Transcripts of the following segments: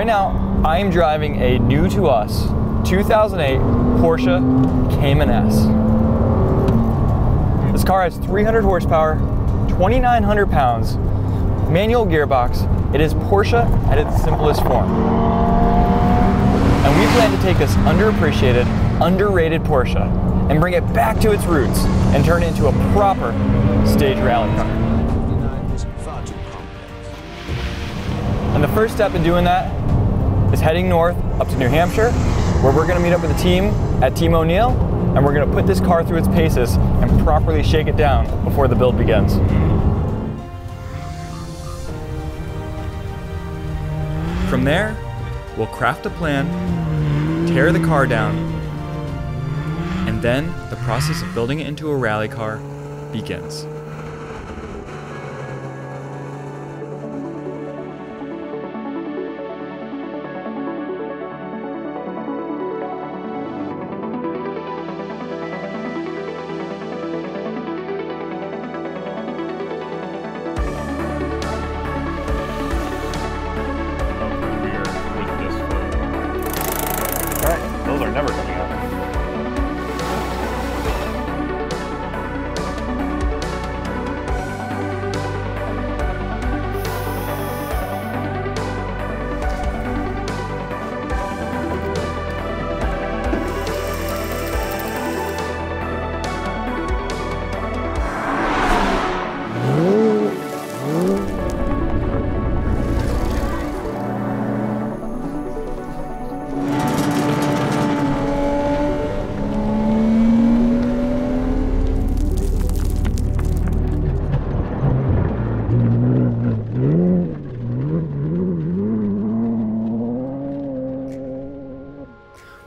Right now, I am driving a new to us 2008 Porsche Cayman S. This car has 300 horsepower, 2,900 pounds, manual gearbox. It is Porsche at its simplest form. And we plan to take this underappreciated, underrated Porsche and bring it back to its roots and turn it into a proper stage rally car. And the first step in doing that is heading north up to New Hampshire, where we're gonna meet up with the team at Team O'Neil, and we're gonna put this car through its paces and properly shake it down before the build begins. From there, we'll craft a plan, tear the car down, and then the process of building it into a rally car begins.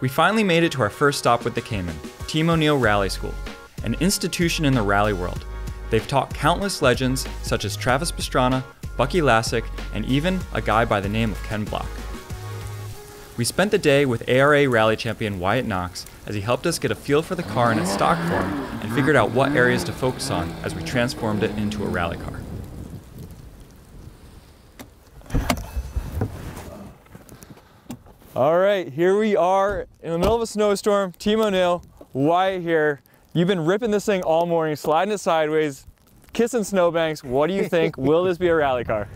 We finally made it to our first stop with the Cayman, Team O'Neil Rally School, an institution in the rally world. They've taught countless legends such as Travis Pastrana, Bucky Lasek, and even a guy by the name of Ken Block. We spent the day with ARA rally champion Wyatt Knox as he helped us get a feel for the car in its stock form and figured out what areas to focus on as we transformed it into a rally car. All right, here we are in the middle of a snowstorm. Team O'Neil, Wyatt here. You've been ripping this thing all morning, sliding it sideways, kissing snowbanks. What do you think? Will this be a rally car?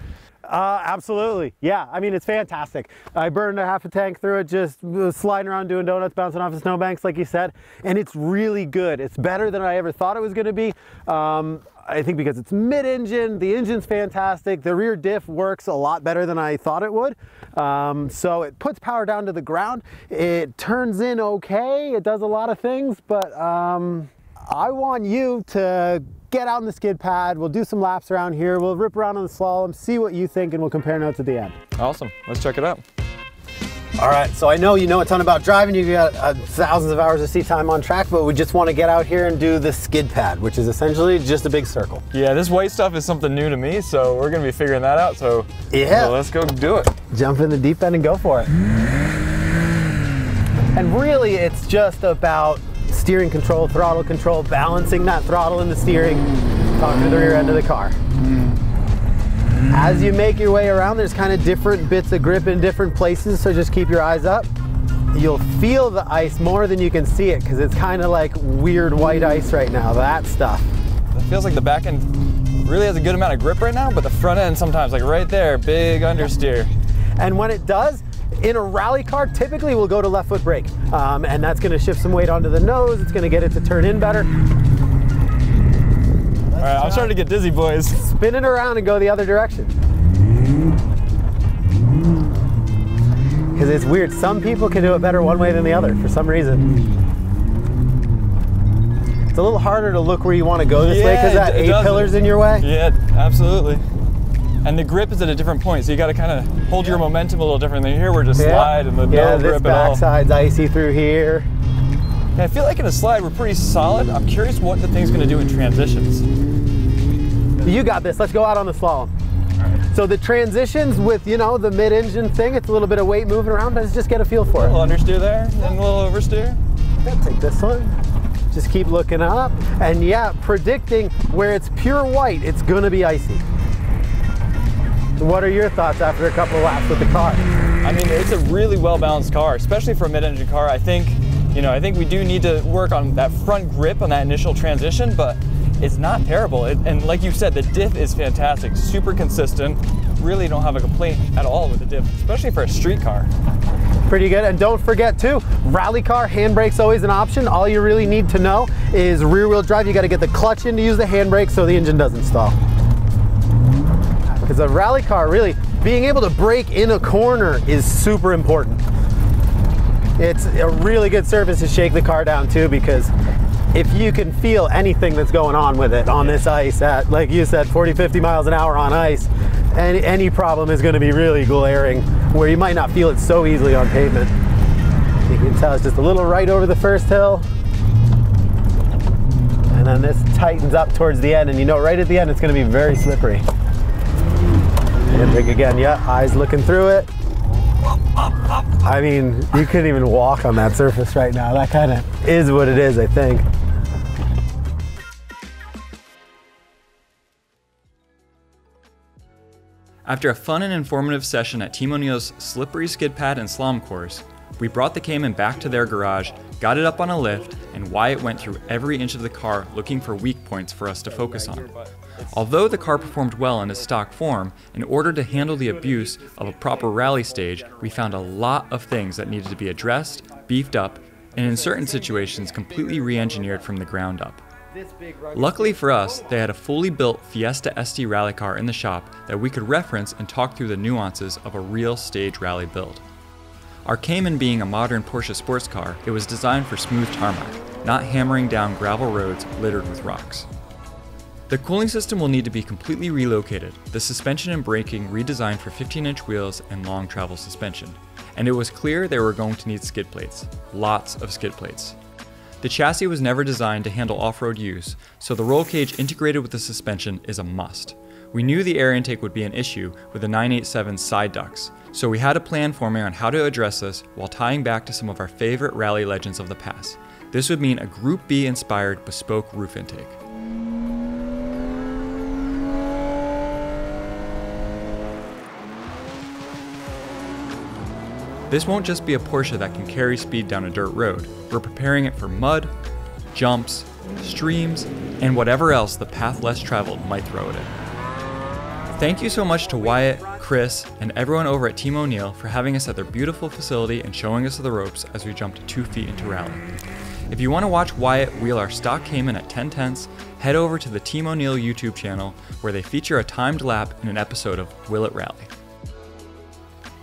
Uh, absolutely. Yeah, I mean, it's fantastic. I burned a half a tank through it, just uh, sliding around doing donuts, bouncing off the snowbanks, like you said. And it's really good. It's better than I ever thought it was going to be. Um, I think because it's mid-engine, the engine's fantastic. The rear diff works a lot better than I thought it would. Um, so it puts power down to the ground. It turns in okay. It does a lot of things, but um, I want you to get out on the skid pad. We'll do some laps around here. We'll rip around on the slalom, see what you think, and we'll compare notes at the end. Awesome. Let's check it out. All right, so I know you know a ton about driving. You've got uh, thousands of hours of seat time on track, but we just want to get out here and do the skid pad, which is essentially just a big circle. Yeah, this white stuff is something new to me, so we're gonna be figuring that out. So Yeah. so let's go do it. Jump in the deep end and go for it. And really, it's just about steering control, throttle control, balancing that throttle in the steering, talking to the rear end of the car. As you make your way around, there's kind of different bits of grip in different places, so just keep your eyes up. You'll feel the ice more than you can see it because it's kind of like weird white ice right now, that stuff. It feels like the back end really has a good amount of grip right now, but the front end sometimes, like right there, big understeer. And when it does, in a rally car, typically we'll go to left foot brake. Um, and that's gonna shift some weight onto the nose. It's gonna get it to turn in better. All right, I'm starting to get dizzy, boys. Spin it around and go the other direction. Because it's weird. Some people can do it better one way than the other for some reason. It's a little harder to look where you want to go this way because that it- it eight doesn't. pillars in your way. Yeah, absolutely. And the grip is at a different point, so you got to kind of hold your momentum a little differently. Here we're just slide and the yeah, no this grip at all. backside's icy through here. Yeah, I feel like in a slide we're pretty solid. I'm curious what the thing's going to do in transitions. You got this. Let's go out on the slalom. So the transitions with, you know, the mid-engine thing, it's a little bit of weight moving around. Let's just get a feel for it. A it. little understeer there, then a little oversteer. Okay, take this one. Just keep looking up. And yeah, predicting where it's pure white, it's gonna be icy. What are your thoughts after a couple of laps with the car? I mean, it's a really well balanced car, especially for a mid-engine car. I think, you know, I think we do need to work on that front grip on that initial transition, but it's not terrible. It, and like you said, the diff is fantastic, super consistent. Really don't have a complaint at all with the diff, especially for a street car. Pretty good. And don't forget too, rally car, handbrake's always an option. All you really need to know is rear wheel drive. You got to get the clutch in to use the handbrake so the engine doesn't stall. Because a rally car, really, being able to brake in a corner is super important. It's a really good surface to shake the car down too because if you can feel anything that's going on with it on this ice at, like you said, 40, 50 miles an hour on ice, any, any problem is going to be really glaring where you might not feel it so easily on pavement. You can tell it's just a little right over the first hill. And then this tightens up towards the end and you know right at the end it's going to be very slippery. Again, yeah, eyes looking through it. I mean, you couldn't even walk on that surface right now. That kind of is what it is, I think. After a fun and informative session at Team O'Neil's slippery skid pad and slalom course, we brought the Cayman back to their garage, got it up on a lift, and Wyatt went through every inch of the car looking for weak points for us to focus on. Although the car performed well in its stock form, in order to handle the abuse of a proper rally stage, we found a lot of things that needed to be addressed, beefed up, and in certain situations completely re engineered from the ground up. Luckily for us, they had a fully built Fiesta ST rally car in the shop that we could reference and talk through the nuances of a real stage rally build. Our Cayman being a modern Porsche sports car, it was designed for smooth tarmac, not hammering down gravel roads littered with rocks. The cooling system will need to be completely relocated, the suspension and braking redesigned for 15 inch wheels and long travel suspension. And it was clear they were going to need skid plates. Lots of skid plates. The chassis was never designed to handle off-road use, so the roll cage integrated with the suspension is a must. We knew the air intake would be an issue with the 987 side ducts, so we had a plan forming on how to address this while tying back to some of our favorite rally legends of the past. This would mean a Group B inspired bespoke roof intake. This won't just be a Porsche that can carry speed down a dirt road. We're preparing it for mud, jumps, streams, and whatever else the path less traveled might throw at it. Thank you so much to Wyatt, Chris, and everyone over at Team O'Neil for having us at their beautiful facility and showing us the ropes as we jumped two feet into rally. If you want to watch Wyatt wheel our stock Cayman at 10 tenths, head over to the Team O'Neil YouTube channel where they feature a timed lap in an episode of Will It Rally.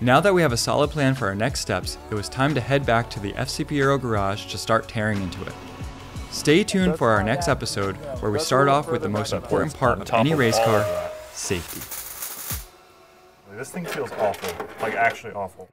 Now that we have a solid plan for our next steps, it was time to head back to the FCP Euro garage to start tearing into it. Stay tuned for our next episode where we start off with the most important part of any race car, safety. This thing feels awful, like actually awful.